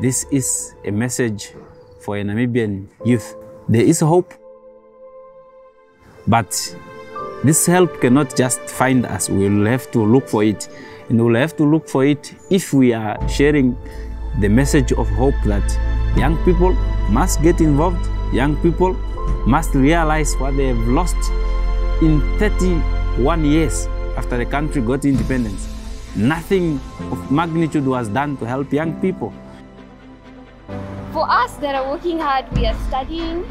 This is a message for a Namibian youth. There is hope, but this help cannot just find us. We will have to look for it. And we'll have to look for it if we are sharing the message of hope that young people must get involved, young people must realize what they have lost in 31 years after the country got independence. Nothing of magnitude was done to help young people. For us that are working hard, we are studying,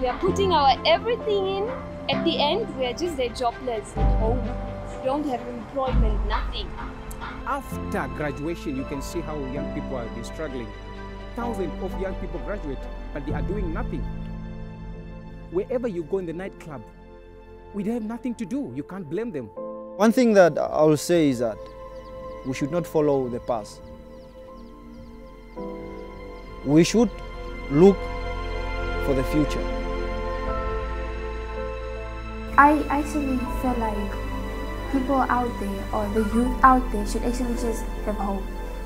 we are putting our everything in. At the end, we are just the jobless at home. We don't have employment, nothing. After graduation, you can see how young people have been struggling. Thousands of young people graduate, but they are doing nothing. Wherever you go in the nightclub, we have nothing to do. You can't blame them. One thing that I will say is that we should not follow the past. We should look for the future. I actually feel like people out there or the youth out there should actually just have hope.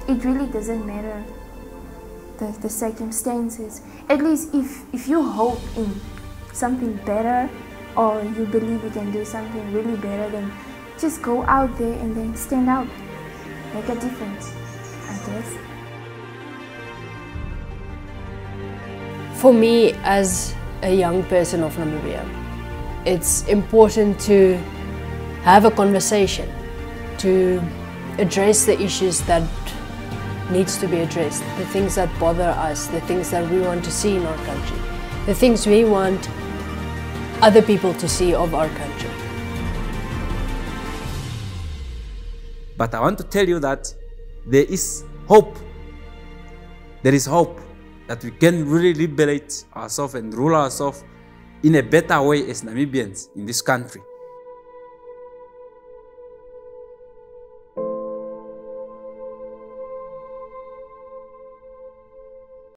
It really doesn't matter the, the circumstances. At least if, if you hope in something better or you believe you can do something really better, then just go out there and then stand out. Make a difference, I guess. For me, as a young person of Namibia, it's important to have a conversation, to address the issues that needs to be addressed, the things that bother us, the things that we want to see in our country, the things we want other people to see of our country. But I want to tell you that there is hope. There is hope that we can really liberate ourselves and rule ourselves in a better way as Namibians in this country.